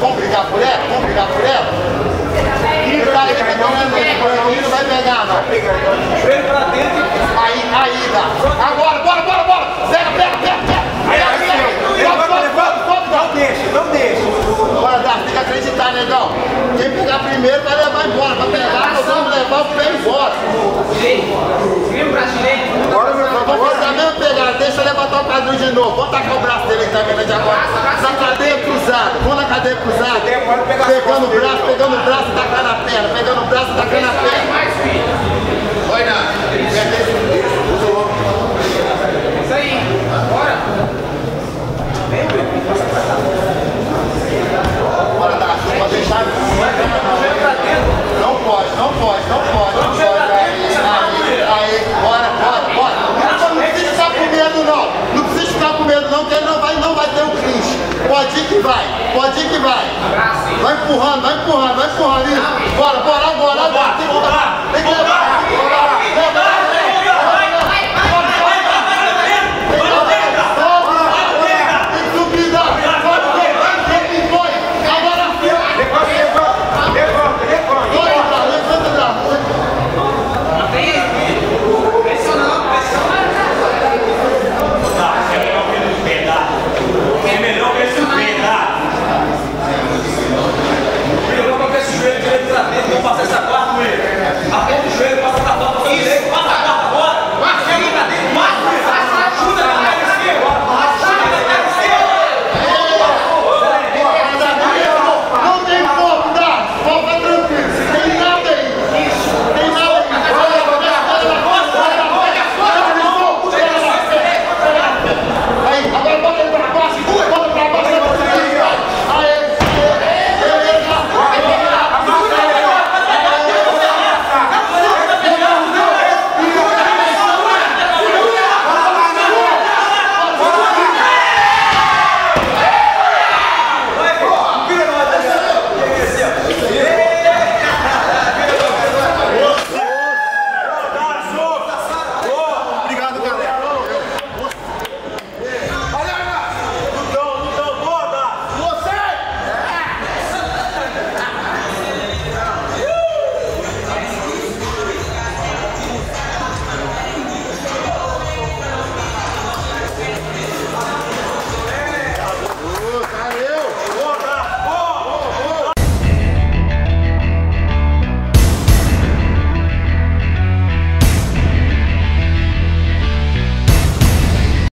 vamos brigar por ela? Vamos brigar por ela? E o cara que tá tomando esse não vai pegar, não. Freio pra dentro. Aí, aí, dá. Agora, bora, bora, bora! Pega, pega, pega, pega! Não deixa, não deixa. Bora, Dá, tem que acreditar, negão. Quem pegar primeiro vai levar embora. Pra pegar, nós vamos levar o pé embora. Vira pra direita. Bora, meu Nós vamos fazer a mesma pegada, deixa eu levantar o quadril de novo. Vamos tacar o braço dele que tá vendo de agora. Na cruzada, vamos na cadeia cruzada. Pegando o braço, pegando o braço e tacando a perna. Pegando o braço e tacando a perna. Mais, filho. Oi, não. Isso aí. Bora. Bora, Dá, pode deixar. Não pode, não pode, não pode, não pode. Aí, aí, aí, bora, bora, bora. Não, não precisa ficar com medo, não. Não precisa ficar com medo, não, que ele não vai, não vai ter o clinch. Pode ir que vai, pode ir que vai. Vai empurrando, vai empurrando, vai empurrando. Bora, bora, levar, tem que levar